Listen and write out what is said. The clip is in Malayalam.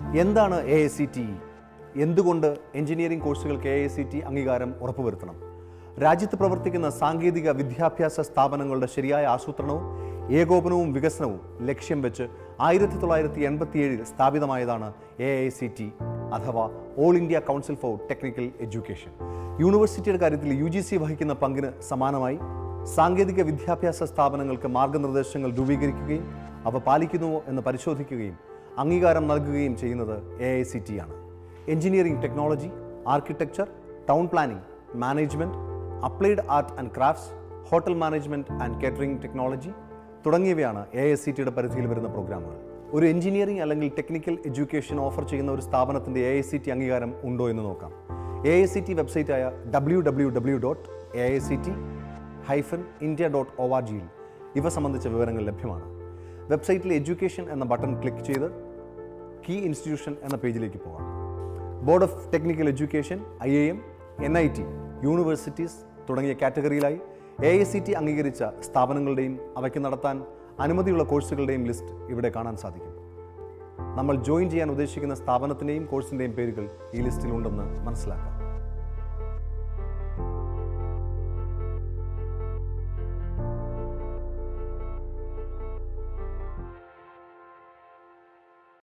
എന്താണ് എ ഐ സി ടി എന്തുകൊണ്ട് എഞ്ചിനീയറിംഗ് കോഴ്സുകൾക്ക് എ ഐ സി ടി അംഗീകാരം ഉറപ്പുവരുത്തണം? രാജ്യത്ത് പ്രവർത്തിക്കുന്ന സാങ്കേതിക വിദ്യാഭ്യാസ സ്ഥാപനങ്ങളുടെ ശരിയായ ആസൂത്രണവും ഏകോപനവും വികസനവും ലക്ഷ്യം വെച്ച് ആയിരത്തി തൊള്ളായിരത്തി എൺപത്തിയേഴിൽ സ്ഥാപിതമായതാണ് എ ഐ സി ടി അഥവാ all India council for technical education യൂണിവേഴ്സിറ്റിയുടെ കാര്യത്തിൽ യു ജി സി വഹിക്കുന്ന പങ്കിന് സമാനമായി സാങ്കേതിക വിദ്യാഭ്യാസ സ്ഥാപനങ്ങൾക്ക് മാർഗനിർദ്ദേശങ്ങൾ രൂപീകരിക്കുകയും അവ പാലിക്കുന്നുവോ എന്ന് പരിശോധിക്കുകയും അംഗീകാരം നൽകുകയും ചെയ്യുന്നത് എ ഐ സി ടി ആണ്. Engineering technology architecture town planning management applied art and crafts hotel management and catering technology തുടങ്ങിയവയാണ് എ ഐ സി ടിയുടെ പരിധിയിൽ വരുന്ന പ്രോഗ്രാമുകൾ ഒരു എഞ്ചിനീയറിംഗ് അല്ലെങ്കിൽ ടെക്നിക്കൽ എഡ്യൂക്കേഷൻ ഓഫർ ചെയ്യുന്ന ഒരു സ്ഥാപനത്തിന്റെ എ ഐ സി ടി അംഗീകാരം ഉണ്ടോ എന്ന് നോക്കാം. A I C T വെബ്സൈറ്റായ W W W dot A I C T hyphen India dot O R ജിയിൽ ഇവ സംബന്ധിച്ച വിവരങ്ങൾ ലഭ്യമാണ്. വെബ്സൈറ്റിൽ എഡ്യൂക്കേഷൻ എന്ന ബട്ടൺ ക്ലിക്ക് ചെയ്ത് കീ ഇൻസ്റ്റിറ്റ്യൂഷൻ എന്ന പേജിലേക്ക് പോകാം. Board of technical education I A M N I T universities തുടങ്ങിയ കാറ്റഗറിയിലായി എ ഐ സി ടി അംഗീകരിച്ച സ്ഥാപനങ്ങളുടെയും അവയ്ക്ക് നടത്താൻ അനുമതിയുള്ള കോഴ്സുകളുടെയും ലിസ്റ്റ് ഇവിടെ കാണാൻ സാധിക്കും. നമ്മൾ ജോയിൻ ചെയ്യാൻ ഉദ്ദേശിക്കുന്ന സ്ഥാപനത്തിന്റെയും കോഴ്സിന്റെയും പേരുകൾ ഈ ലിസ്റ്റിലുണ്ടെന്ന് മനസ്സിലാക്കാം.